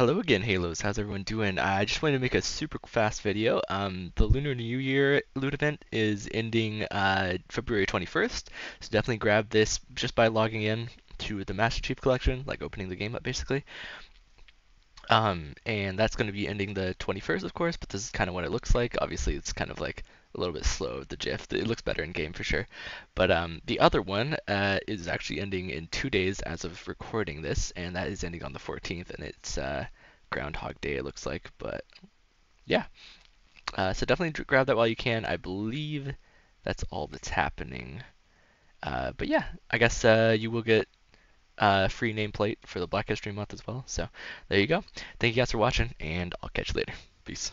Hello again, Halos. How's everyone doing? I just wanted to make a super fast video. Um, the Lunar New Year loot event is ending uh, February 21st, so definitely grab this just by logging in to the Master Chief Collection, like opening the game up basically. Um, and that's going to be ending the 21st, of course, but this is kind of what it looks like. Obviously, it's kind of like a little bit slow, the GIF. It looks better in game for sure. But um, the other one uh, is actually ending in two days as of recording this, and that is ending on the 14th, and it's uh, Groundhog Day, it looks like. But yeah, uh, so definitely grab that while you can. I believe that's all that's happening. Uh, but yeah, I guess uh, you will get a free nameplate for the Black History Month as well. So there you go. Thank you guys for watching, and I'll catch you later. Peace.